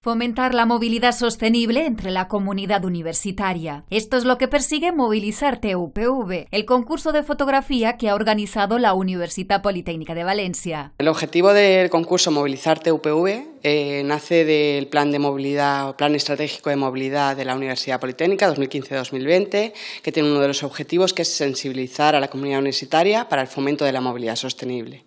Fomentar la movilidad sostenible entre la comunidad universitaria. Esto es lo que persigue Movilizarte UPV, el concurso de fotografía que ha organizado la Universidad Politécnica de Valencia. El objetivo del concurso Movilizarte UPV eh, nace del plan de movilidad, plan estratégico de movilidad de la Universidad Politécnica 2015-2020, que tiene uno de los objetivos que es sensibilizar a la comunidad universitaria para el fomento de la movilidad sostenible.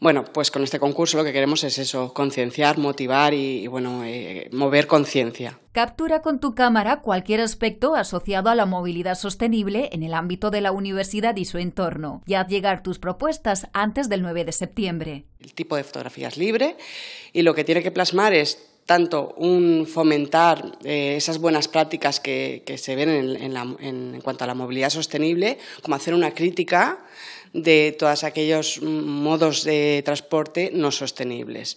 Bueno, pues con este concurso lo que queremos es eso, concienciar, motivar y, bueno, eh, mover conciencia. Captura con tu cámara cualquier aspecto asociado a la movilidad sostenible en el ámbito de la universidad y su entorno y haz llegar tus propuestas antes del 9 de septiembre. El tipo de fotografía es libre y lo que tiene que plasmar es tanto un fomentar eh, esas buenas prácticas que, se ven en, cuanto a la movilidad sostenible, como hacer una crítica de todos aquellos modos de transporte no sostenibles.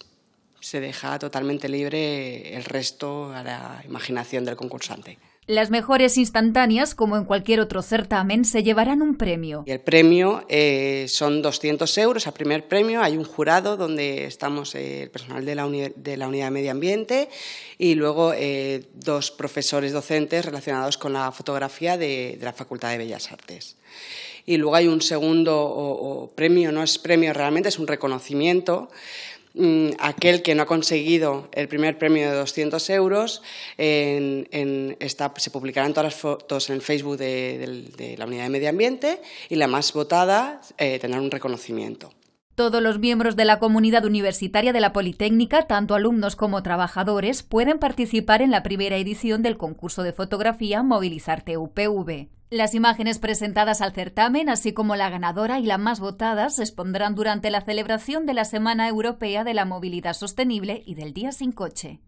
Se deja totalmente libre el resto a la imaginación del concursante. Las mejores instantáneas, como en cualquier otro certamen, se llevarán un premio. el premio eh, son 200 euros. A primer premio hay un jurado donde estamos eh, el personal de la, de unidad de medio ambiente y luego eh, dos profesores docentes relacionados con la fotografía de, la Facultad de Bellas Artes. Y luego hay un segundo premio, no es premio realmente, es un reconocimiento aquel que no ha conseguido el primer premio de 200 euros, se publicarán todas las fotos en Facebook de, la Unidad de Medio Ambiente y la más votada eh, tendrá un reconocimiento. Todos los miembros de la comunidad universitaria de la Politécnica, tanto alumnos como trabajadores, pueden participar en la primera edición del concurso de fotografía Movilizarte UPV. Las imágenes presentadas al certamen, así como la ganadora y las más votadas, se expondrán durante la celebración de la Semana Europea de la Movilidad Sostenible y del Día sin Coche.